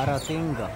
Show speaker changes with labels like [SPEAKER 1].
[SPEAKER 1] Aratinga.